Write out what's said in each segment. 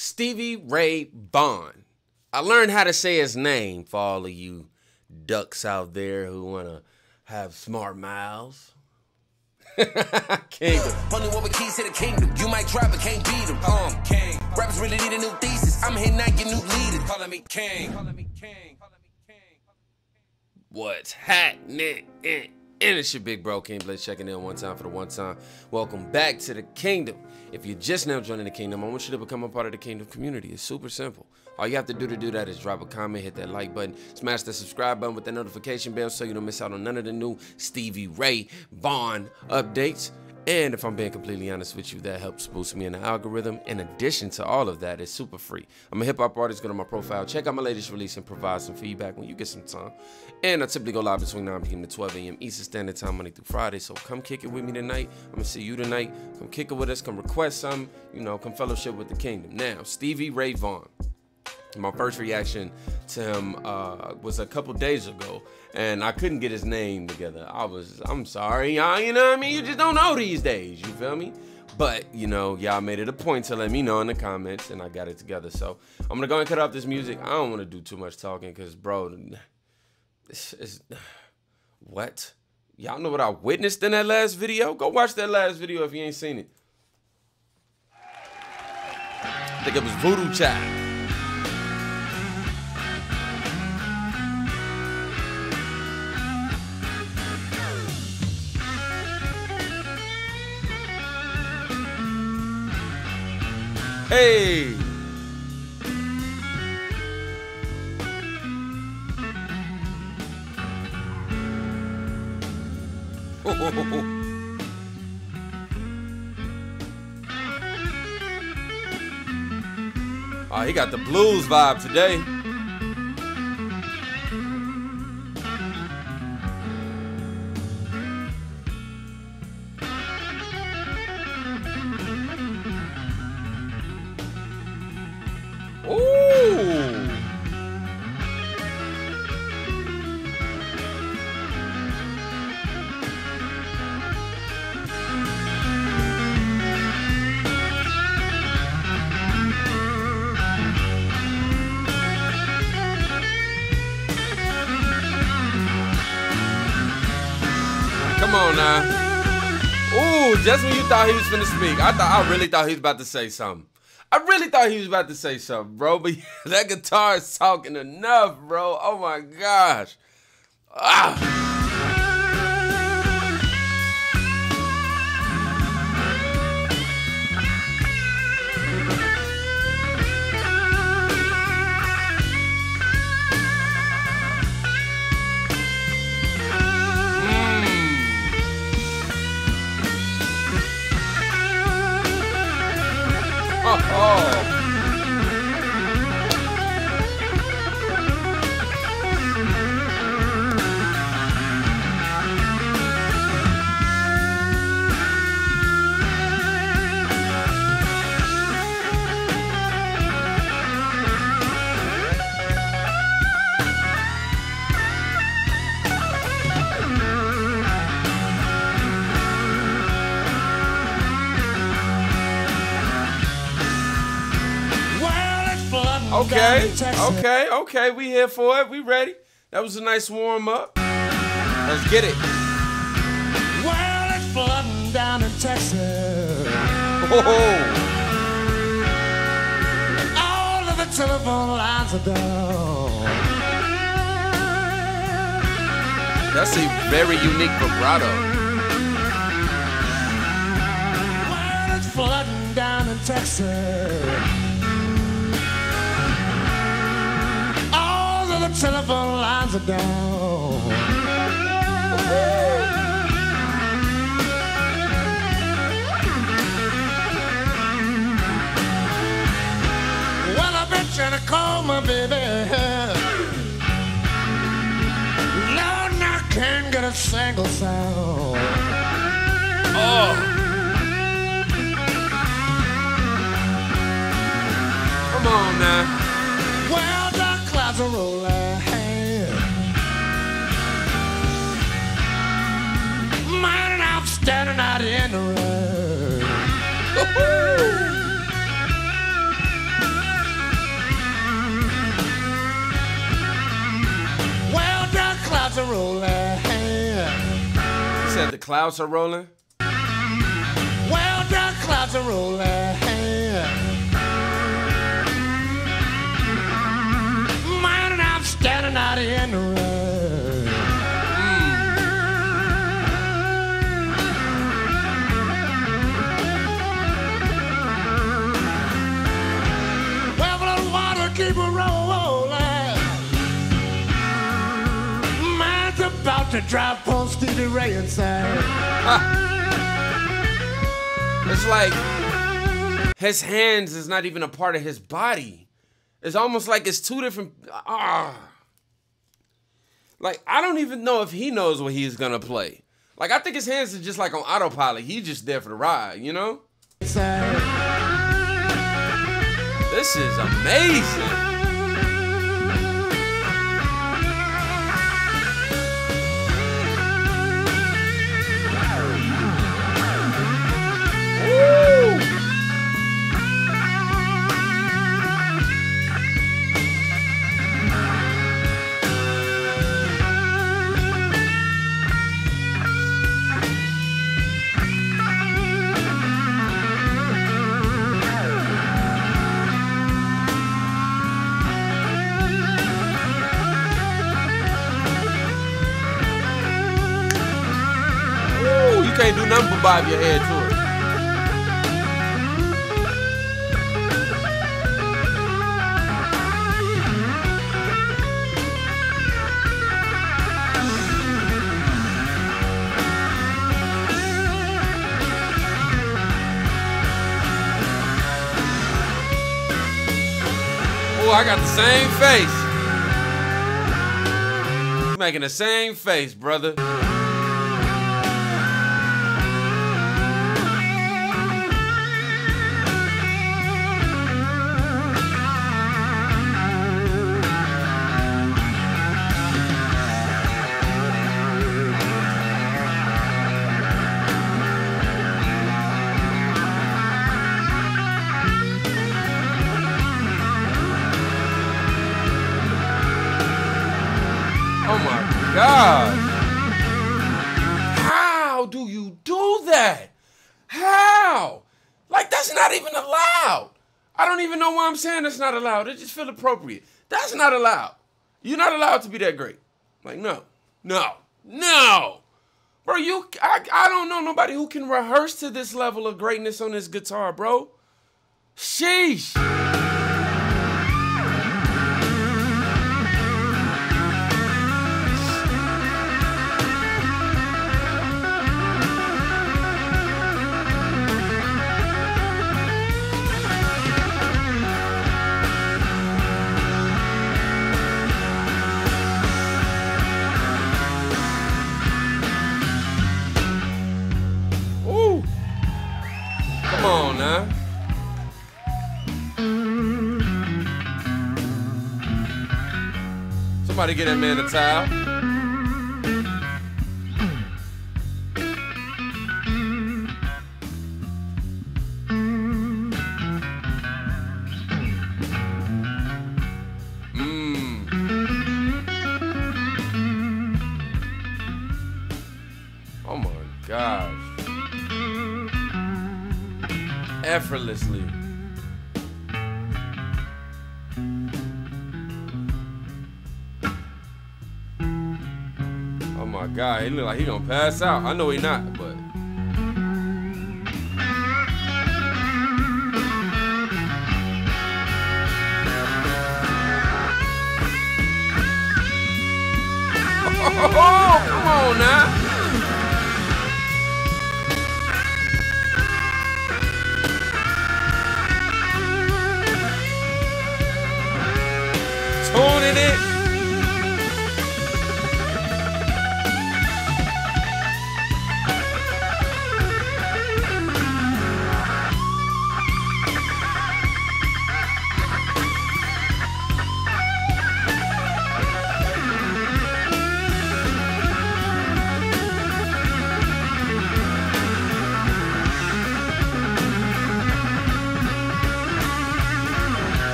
Stevie Ray Vaughan. I learned how to say his name for all of you ducks out there who want to have smart mouths. Kingdom. Only one with keys to the kingdom. You might try, but can't beat them. Um, king. Rappers really need a new thesis. I'm here get new leaders. Calling me king. Calling me king. Calling me king. What's happening? And it's your big bro, King Blitz, checking in one time for the one time. Welcome back to the kingdom. If you're just now joining the kingdom, I want you to become a part of the kingdom community. It's super simple. All you have to do to do that is drop a comment, hit that like button, smash the subscribe button with the notification bell so you don't miss out on none of the new Stevie Ray Vaughan updates. And if I'm being completely honest with you, that helps boost me in the algorithm. In addition to all of that, it's super free. I'm a hip hop artist. Go to my profile, check out my latest release, and provide some feedback when you get some time. And I typically go live between 9 p.m. to 12 a.m. Eastern Standard Time, Monday through Friday. So come kick it with me tonight. I'm gonna see you tonight. Come kick it with us. Come request some. You know, come fellowship with the kingdom. Now, Stevie Ray Vaughan my first reaction to him uh, was a couple days ago, and I couldn't get his name together. I was, I'm sorry, y'all. You know what I mean? You just don't know these days. You feel me? But you know, y'all made it a point to let me know in the comments, and I got it together. So I'm gonna go and cut off this music. I don't want to do too much talking, cause bro, this is what y'all know what I witnessed in that last video. Go watch that last video if you ain't seen it. I think it was Voodoo Child. Hey! Oh, he got the blues vibe today. Come on now. Ooh, just when you thought he was finna speak, I thought I really thought he was about to say something. I really thought he was about to say something, bro. But that guitar is talking enough, bro. Oh my gosh. Ah. Okay, okay, okay. We here for it. We ready. That was a nice warm up. Let's get it. Well, it's flooding down in Texas. Oh, All of the telephone lines are down. that's a very unique vibrato. Well, it's flooding down in Texas. Telephone lines are down. Well, I've been trying to call my baby. Lord, I can't get a single sound. Oh, come on now. Clouds are rolling. Well, the clouds are rolling. Man, and I'm standing out in the rain. Well, the water keep rolling. Man's about to drive Stevie Ray inside. It's like his hands is not even a part of his body. It's almost like it's two different. Ah. Like I don't even know if he knows what he's gonna play. Like I think his hands are just like on autopilot. He's just there for the ride, you know? This is amazing. Bob your head to it. Oh, I got the same face. Making the same face, brother. God. How do you do that? How? Like, that's not even allowed. I don't even know why I'm saying that's not allowed. It just feels appropriate. That's not allowed. You're not allowed to be that great. Like, no, no, no. Bro, you, I, I don't know nobody who can rehearse to this level of greatness on this guitar, bro. Sheesh. Somebody get that man a towel. Mmm. Oh my gosh. Effortlessly. God, he look like he gonna pass out. I know he not, but Oh, come on now.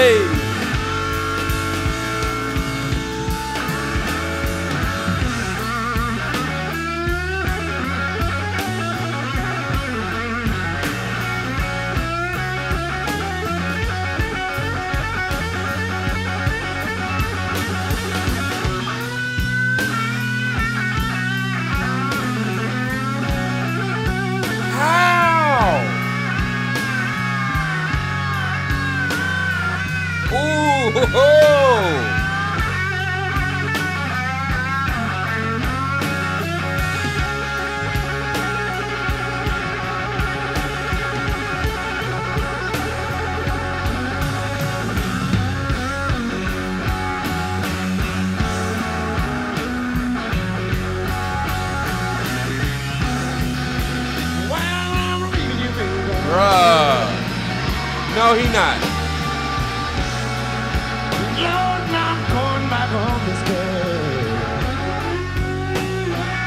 Hey.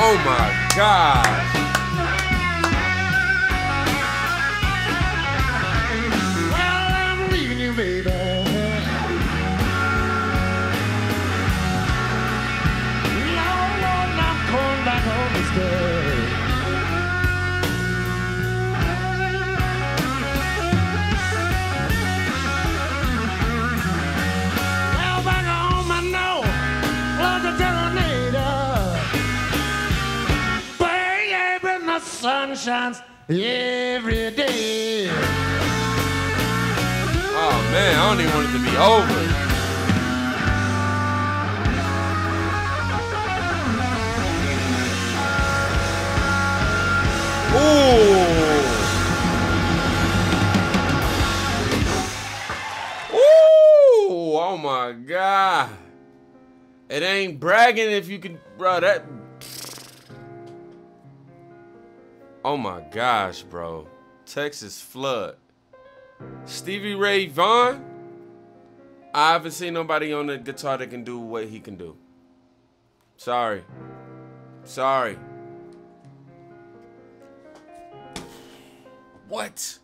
Oh my gosh. Shines every day. Oh man, I don't even want it to be over. Ooh. Ooh, oh my god. It ain't bragging if you can, bro. That. Oh my gosh, bro. Texas flood. Stevie Ray Vaughan. I haven't seen nobody on the guitar that can do what he can do. Sorry. Sorry. What?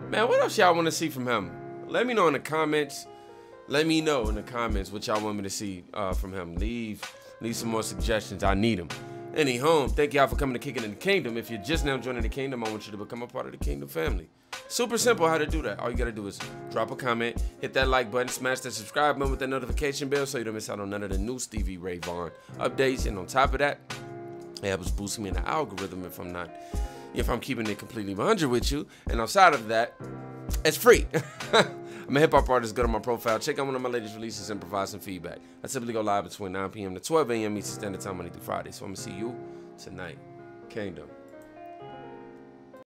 Man, what else y'all want to see from him? Let me know in the comments. Let me know in the comments what y'all want me to see uh, from him. Leave, leave some more suggestions. I need them. Any home. Thank y'all for coming to Kicking in the Kingdom. If you're just now joining the Kingdom, I want you to become a part of the Kingdom family. Super simple how to do that. All you gotta do is drop a comment, hit that like button, smash that subscribe button with that notification bell so you don't miss out on none of the new Stevie Ray Vaughan updates. And on top of that, it helps boost me in the algorithm if I'm not, if I'm keeping it completely 100 with you. And outside of that, it's free. I'm a hip hop artist. Go to my profile, check out one of my latest releases, and provide some feedback. I typically go live between 9 p.m. to 12 a.m. Eastern Standard Time Monday through Friday. So I'm gonna see you tonight. Kingdom.